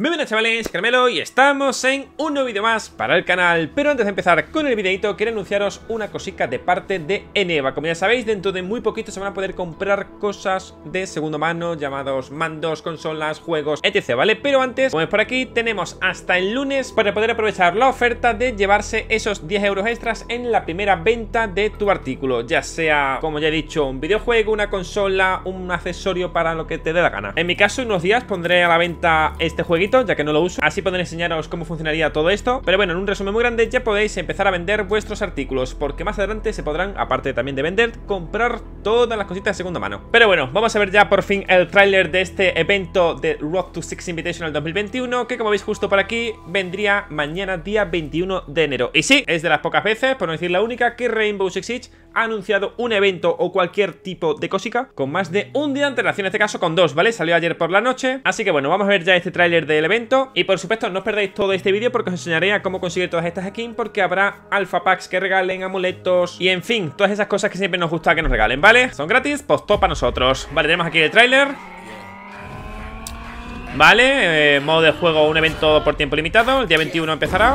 Muy buenas chavales, Carmelo y estamos en un nuevo vídeo más para el canal. Pero antes de empezar con el videito quiero anunciaros una cosita de parte de Eneva. Como ya sabéis, dentro de muy poquito se van a poder comprar cosas de segunda mano Llamados mandos, consolas, juegos, etc, ¿vale? Pero antes, como es por aquí, tenemos hasta el lunes para poder aprovechar la oferta de llevarse esos 10 euros extras en la primera venta de tu artículo. Ya sea, como ya he dicho, un videojuego, una consola, un accesorio para lo que te dé la gana. En mi caso, unos días pondré a la venta este jueguito ya que no lo uso. Así podré enseñaros cómo funcionaría todo esto. Pero bueno, en un resumen muy grande ya podéis empezar a vender vuestros artículos Porque más adelante se podrán, aparte también de vender, comprar todas las cositas de segunda mano. Pero bueno, vamos a ver ya por fin el tráiler de este evento de Road to Six Invitational 2021 Que como veis justo por aquí, vendría mañana día 21 de enero. Y sí, es de las pocas veces, por no decir la única, que Rainbow Six Siege ha anunciado un evento o cualquier tipo de cosica Con más de un día de antelación, en este caso con dos, ¿vale? Salió ayer por la noche Así que bueno, vamos a ver ya este tráiler de evento. Y por supuesto no os perdáis todo este vídeo porque os enseñaré a cómo conseguir todas estas skins Porque habrá alfa packs que regalen, amuletos y en fin, todas esas cosas que siempre nos gusta que nos regalen, ¿vale? Son gratis, pues todo para nosotros. Vale, tenemos aquí el tráiler. Vale, eh, modo de juego, un evento por tiempo limitado. El día 21 empezará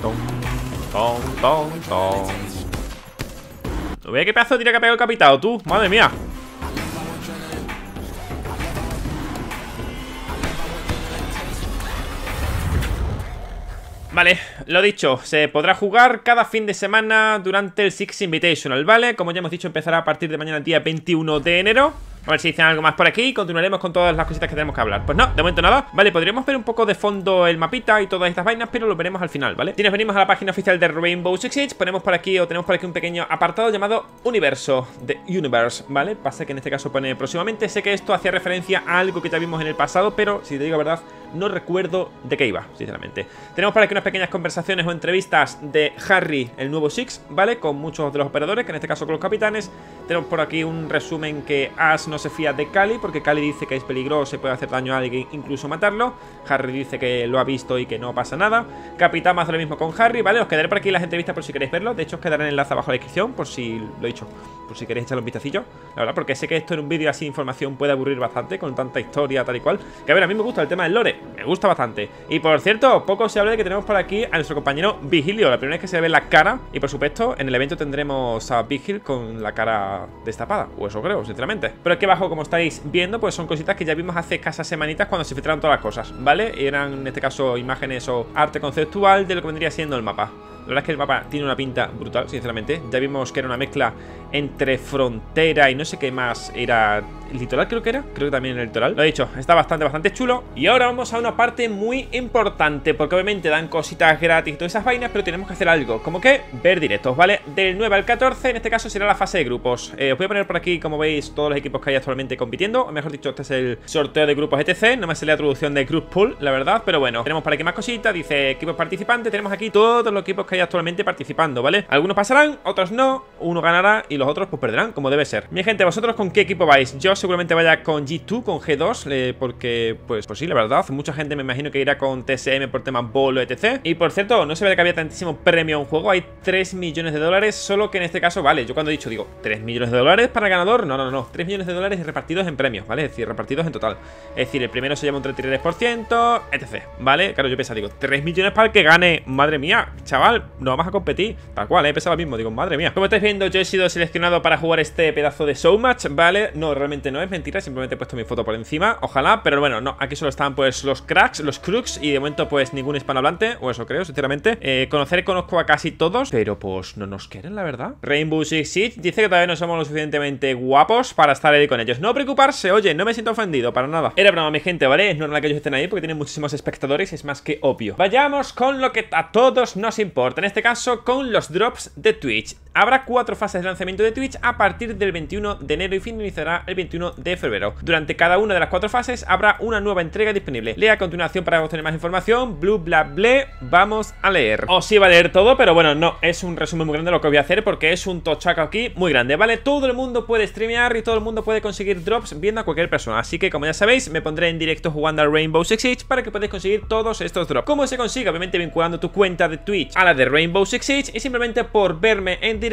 Tom, tom, tom, tom. ¿No ve qué pedazo de tira que ha pegado el capitado, tú? Madre mía. Vale, lo dicho, se podrá jugar cada fin de semana durante el Six Invitational, ¿vale? Como ya hemos dicho, empezará a partir de mañana, día 21 de enero a ver si dicen algo más por aquí y continuaremos con todas las cositas que tenemos que hablar Pues no, de momento nada Vale, podríamos ver un poco de fondo el mapita y todas estas vainas Pero lo veremos al final, ¿vale? Si nos venimos a la página oficial de Rainbow Six Siege Ponemos por aquí o tenemos por aquí un pequeño apartado llamado Universo de Universe, ¿vale? Pasa que en este caso pone próximamente Sé que esto hacía referencia a algo que ya vimos en el pasado Pero, si te digo la verdad, no recuerdo de qué iba, sinceramente Tenemos por aquí unas pequeñas conversaciones o entrevistas de Harry, el nuevo Six, ¿vale? Con muchos de los operadores, que en este caso con los capitanes Tenemos por aquí un resumen que Ash no se fía de Cali porque Cali dice que es peligroso, se puede hacer daño a alguien, incluso matarlo. Harry dice que lo ha visto y que no pasa nada. Capitán hace lo mismo con Harry, ¿vale? Os quedaré por aquí las entrevistas por si queréis verlo. De hecho, os quedaré el enlace abajo en la descripción, por si lo he dicho, por si queréis echarle un vistacillo. La verdad, porque sé que esto en un vídeo así de información puede aburrir bastante, con tanta historia, tal y cual. Que a ver, a mí me gusta el tema del lore, me gusta bastante. Y por cierto, poco se habla de que tenemos por aquí a nuestro compañero Vigilio. La primera vez que se ve la cara. Y por supuesto, en el evento tendremos a Vigil con la cara destapada. O eso creo, sinceramente. Pero aquí abajo, como estáis viendo, pues son cositas que ya vimos hace escasas semanitas cuando se filtraron todas las cosas, ¿vale? Eran, en este caso, imágenes o arte conceptual de lo que vendría siendo el mapa. La verdad es que el mapa tiene una pinta brutal, sinceramente. Ya vimos que era una mezcla entre frontera y no sé qué más era ¿El litoral creo que era? Creo que también el litoral. Lo he dicho, está bastante, bastante chulo. Y ahora vamos a una parte muy importante Porque obviamente dan cositas gratis y todas esas vainas Pero tenemos que hacer algo, como que ver directos, ¿vale? Del 9 al 14, en este caso será la fase de grupos. Eh, Os voy a poner por aquí, como veis, todos los equipos que hay actualmente compitiendo. O mejor dicho, este es el sorteo de grupos etc. No me sale la traducción de Group Pool, la verdad Pero bueno, tenemos por aquí más cositas Dice equipos participantes. Tenemos aquí todos los equipos que hay actualmente participando, ¿vale? Algunos pasarán, otros no Uno ganará y los otros pues perderán, como debe ser Mi gente, ¿vosotros con qué equipo vais? Yo seguramente vaya con G2, con G2 eh, Porque, pues, pues sí, la verdad Mucha gente me imagino que irá con TSM por tema bolo, etc Y por cierto, no se ve que había tantísimo premio un juego Hay 3 millones de dólares Solo que en este caso, vale, yo cuando he dicho, digo 3 millones de dólares para el ganador No, no, no, 3 millones de dólares repartidos en premios, ¿vale? Es decir, repartidos en total Es decir, el primero se lleva un 33%, etc ¿Vale? Claro, yo pensaba, digo 3 millones para el que gane Madre mía, chaval, no vamos a competir Tal cual, eh, pensaba lo mismo, digo, madre mía Como estáis viendo, yo he sido seleccionado para jugar este pedazo de showmatch, ¿vale? No, realmente no es mentira, simplemente he puesto mi foto por encima, ojalá, pero bueno, no, aquí solo están pues los cracks, los crooks y de momento pues ningún hispanohablante, o eso creo, sinceramente. Eh, conocer conozco a casi todos, pero pues no nos quieren, la verdad. Rainbow Six Siege dice que todavía no somos lo suficientemente guapos para estar ahí con ellos. No preocuparse, oye, no me siento ofendido, para nada. Era broma, mi gente, ¿vale? Es normal que ellos estén ahí porque tienen muchísimos espectadores, es más que obvio. Vayamos con lo que a todos nos importa, en este caso con los drops de Twitch. Habrá cuatro fases de lanzamiento de Twitch a partir del 21 de enero y finalizará el 21 de febrero. Durante cada una de las cuatro fases habrá una nueva entrega disponible. Lea a continuación para obtener más información. Blue, bla, ble. Vamos a leer. Os iba a leer todo, pero bueno, no. Es un resumen muy grande de lo que voy a hacer porque es un tochaco aquí muy grande, ¿vale? Todo el mundo puede streamear y todo el mundo puede conseguir drops viendo a cualquier persona. Así que, como ya sabéis, me pondré en directo jugando a Rainbow Six Siege para que podáis conseguir todos estos drops. ¿Cómo se consigue? Obviamente vinculando tu cuenta de Twitch a la de Rainbow Six Siege y simplemente por verme en directo,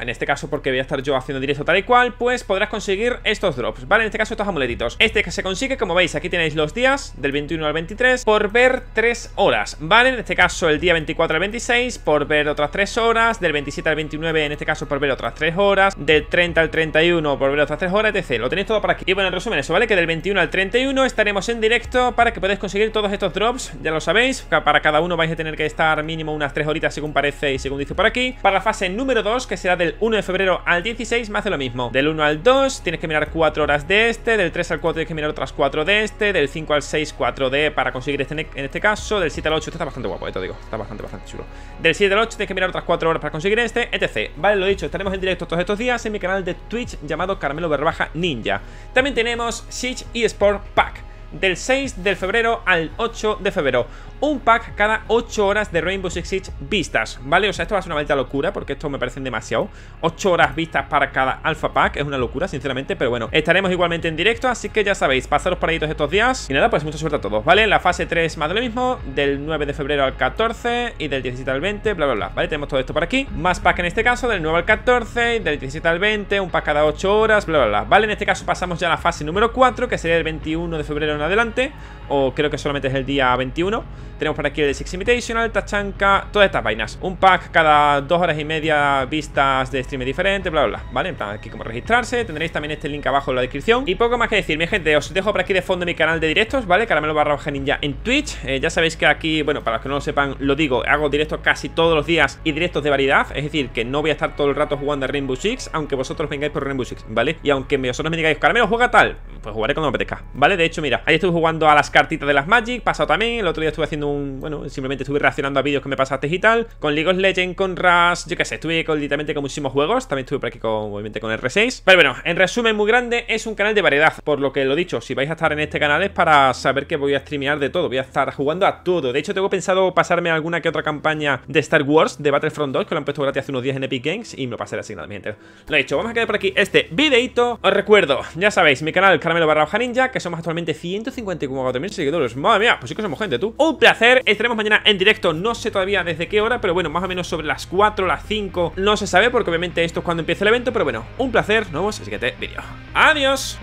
en este caso porque voy a estar yo haciendo directo tal y cual, pues podrás conseguir estos drops, ¿vale? En este caso estos amuletitos. Este que se consigue, como veis, aquí tenéis los días, del 21 al 23, por ver 3 horas, ¿vale? En este caso el día 24 al 26, por ver otras 3 horas, del 27 al 29, en este caso por ver otras 3 horas, del 30 al 31 por ver otras 3 horas, etc. Lo tenéis todo por aquí. Y bueno, en resumen eso, ¿vale? Que del 21 al 31 estaremos en directo para que podáis conseguir todos estos drops, ya lo sabéis, para cada uno vais a tener que estar mínimo unas 3 horitas según parece y según dice por aquí. Para la fase número 2, que será del 1 1 de febrero al 16 me hace lo mismo. Del 1 al 2 tienes que mirar 4 horas de este, del 3 al 4 tienes que mirar otras 4 de este, del 5 al 6 4 de para conseguir este en este caso, del 7 al 8 este está bastante guapo, eh, te digo, está bastante, bastante chulo. Del 7 al 8 tienes que mirar otras 4 horas para conseguir este, etc. Vale, lo dicho, estaremos en directo todos estos días en mi canal de Twitch llamado Carmelo Berbaja Ninja. También tenemos Siege eSport Pack del 6 de febrero al 8 de febrero un pack cada 8 horas de Rainbow Six Siege vistas, ¿vale? O sea, esto va a ser una maldita locura porque esto me parecen demasiado 8 horas vistas para cada alfa pack, es una locura, sinceramente, pero bueno Estaremos igualmente en directo, así que ya sabéis, pasaros por ahí todos estos días Y nada, pues mucha suerte a todos, ¿vale? La fase 3 más de lo mismo, del 9 de febrero al 14 y del 17 al 20, bla, bla, bla, ¿vale? Tenemos todo esto por aquí Más pack en este caso, del 9 al 14, del 17 al 20, un pack cada 8 horas, bla, bla, bla ¿Vale? En este caso pasamos ya a la fase número 4, que sería el 21 de febrero adelante O creo que solamente es el día 21 Tenemos por aquí el de Six Invitational, Tachanka, todas estas vainas. Un pack cada dos horas y media vistas de stream diferente, bla, bla, bla. ¿Vale? En plan, aquí como registrarse. Tendréis también este link abajo en la descripción. Y poco más que decir, mi gente. Os dejo por aquí de fondo mi canal de directos, ¿vale? Caramelo barra baja ninja en Twitch. Eh, ya sabéis que aquí, bueno, para los que no lo sepan, lo digo, hago directos casi todos los días y directos de variedad. Es decir, que no voy a estar todo el rato jugando a Rainbow Six, aunque vosotros vengáis por Rainbow Six, ¿vale? Y aunque vosotros me digáis, Caramelo juega tal, pues jugaré cuando me apetezca, ¿vale? De hecho, mira, ahí estuve jugando a las cartitas de las Magic, pasado también. El otro día estuve haciendo un, bueno, simplemente estuve reaccionando a vídeos que me pasaste y tal. Con League of Legends, con Rush, yo qué sé, estuve con, literalmente con muchísimos juegos. También estuve por aquí con, obviamente con R6. Pero bueno, en resumen muy grande, es un canal de variedad. Por lo que lo dicho, si vais a estar en este canal es para saber que voy a streamear de todo. Voy a estar jugando a todo. De hecho, tengo pensado pasarme alguna que otra campaña de Star Wars, de Battlefront 2, que lo han puesto gratis hace unos días en Epic Games. Y me lo pasaré así. Lo he dicho, vamos a quedar por aquí este videito. Os recuerdo, ya sabéis, mi canal Caramelo barra ninja, que somos actualmente 154.000 seguidores. Madre mía, pues sí que somos gente, tú. Un placer. Estaremos mañana en directo, no sé todavía desde qué hora, pero bueno, más o menos sobre las 4, las 5, no se sabe, porque obviamente esto es cuando empieza el evento, pero bueno, un placer, nos vemos en el siguiente vídeo. ¡Adiós!